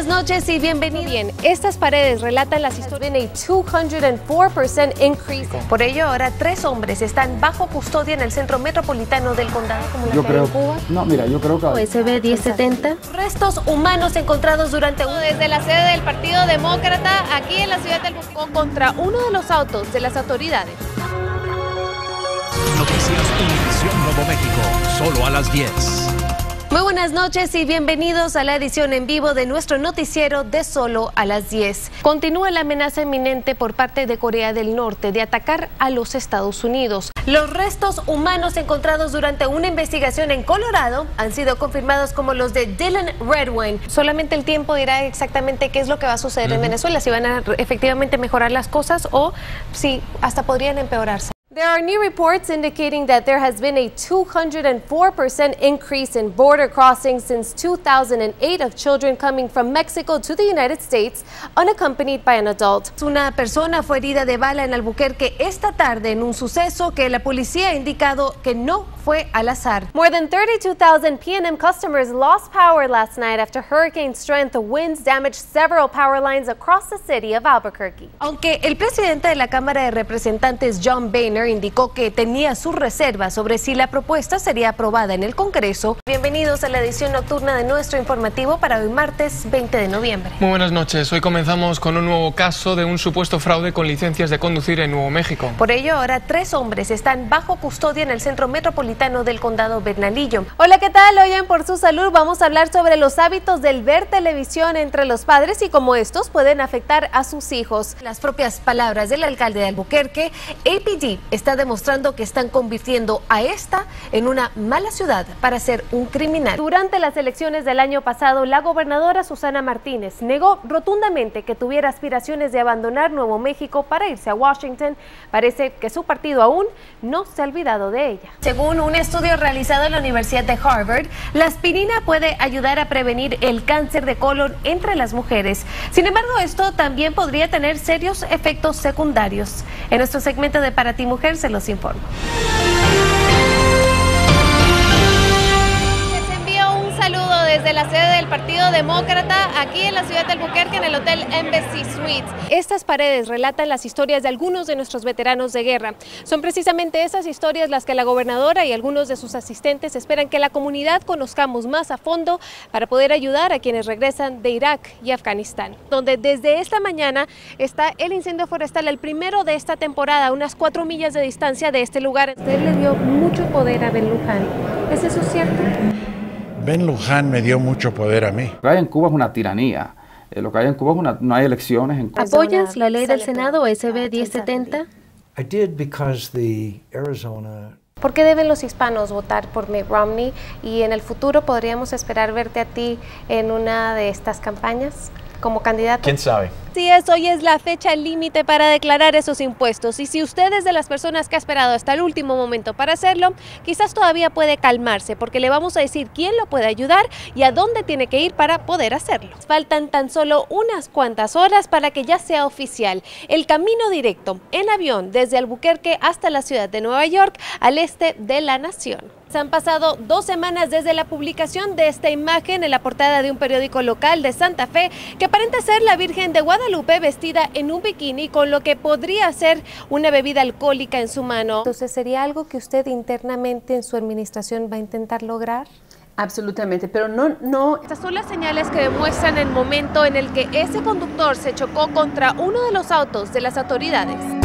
buenas noches y bienvenidos. Bien, estas paredes relatan las historias de 204% increase. Por ello, ahora tres hombres están bajo custodia en el centro metropolitano del condado como yo creo, Cuba. No, mira, yo creo que USB 1070. Restos humanos encontrados durante uno desde la sede del Partido Demócrata aquí en la ciudad del Buscó contra uno de los autos de las autoridades. Noticias Univisión Nuevo México, solo a las 10. Muy buenas noches y bienvenidos a la edición en vivo de nuestro noticiero de Solo a las 10. Continúa la amenaza inminente por parte de Corea del Norte de atacar a los Estados Unidos. Los restos humanos encontrados durante una investigación en Colorado han sido confirmados como los de Dylan Redwine. Solamente el tiempo dirá exactamente qué es lo que va a suceder en Venezuela, si van a efectivamente mejorar las cosas o si hasta podrían empeorarse. There are new reports indicating that there has been a 204% increase in border crossings since 2008 of children coming from Mexico to the United States unaccompanied by an adult. Una persona fue herida de bala en Albuquerque esta tarde en un suceso que la policía ha indicado que no fue al azar. More than 32,000 PNM customers lost power last night after hurricane strength winds damaged several power lines across the city of Albuquerque. Aunque el presidente de la Cámara de Representantes John Boehner indicó que tenía sus reservas sobre si la propuesta sería aprobada en el Congreso. Bienvenidos a la edición nocturna de nuestro informativo para hoy martes 20 de noviembre. Muy buenas noches. Hoy comenzamos con un nuevo caso de un supuesto fraude con licencias de conducir en Nuevo México. Por ello, ahora tres hombres están bajo custodia en el centro metropolitano del condado Bernalillo. Hola, ¿qué tal? Hoy en Por Su Salud vamos a hablar sobre los hábitos del ver televisión entre los padres y cómo estos pueden afectar a sus hijos. Las propias palabras del alcalde de Albuquerque, APD está demostrando que están convirtiendo a esta en una mala ciudad para ser un criminal. Durante las elecciones del año pasado, la gobernadora Susana Martínez negó rotundamente que tuviera aspiraciones de abandonar Nuevo México para irse a Washington. Parece que su partido aún no se ha olvidado de ella. Según un estudio realizado en la Universidad de Harvard, la aspirina puede ayudar a prevenir el cáncer de colon entre las mujeres. Sin embargo, esto también podría tener serios efectos secundarios. En nuestro segmento de Para ti Mujer se los informo. Desde la sede del Partido Demócrata aquí en la ciudad de Albuquerque en el Hotel Embassy Suites. Estas paredes relatan las historias de algunos de nuestros veteranos de guerra. Son precisamente esas historias las que la gobernadora y algunos de sus asistentes esperan que la comunidad conozcamos más a fondo para poder ayudar a quienes regresan de Irak y Afganistán, donde desde esta mañana está el incendio forestal, el primero de esta temporada, a unas cuatro millas de distancia de este lugar. Usted le dio mucho poder a Ben Luján. ¿Es eso cierto? Ben Luján me dio mucho poder a mí. Lo que hay en Cuba es una tiranía. Eh, lo que hay en Cuba es una, no hay elecciones en Cuba. ¿Apoyas la ley del Senado SB 1070? I did because the Arizona ¿Por qué deben los hispanos votar por Mitt Romney? Y en el futuro podríamos esperar verte a ti en una de estas campañas como candidato. ¿Quién sabe? Sí es, hoy es la fecha límite para declarar esos impuestos y si usted es de las personas que ha esperado hasta el último momento para hacerlo, quizás todavía puede calmarse porque le vamos a decir quién lo puede ayudar y a dónde tiene que ir para poder hacerlo. Faltan tan solo unas cuantas horas para que ya sea oficial el camino directo en avión desde Albuquerque hasta la ciudad de Nueva York al este de la nación. Se han pasado dos semanas desde la publicación de esta imagen en la portada de un periódico local de Santa Fe que aparenta ser la Virgen de Guadalupe vestida en un bikini con lo que podría ser una bebida alcohólica en su mano. Entonces, ¿sería algo que usted internamente en su administración va a intentar lograr? Absolutamente, pero no, no. Estas son las señales que demuestran el momento en el que ese conductor se chocó contra uno de los autos de las autoridades.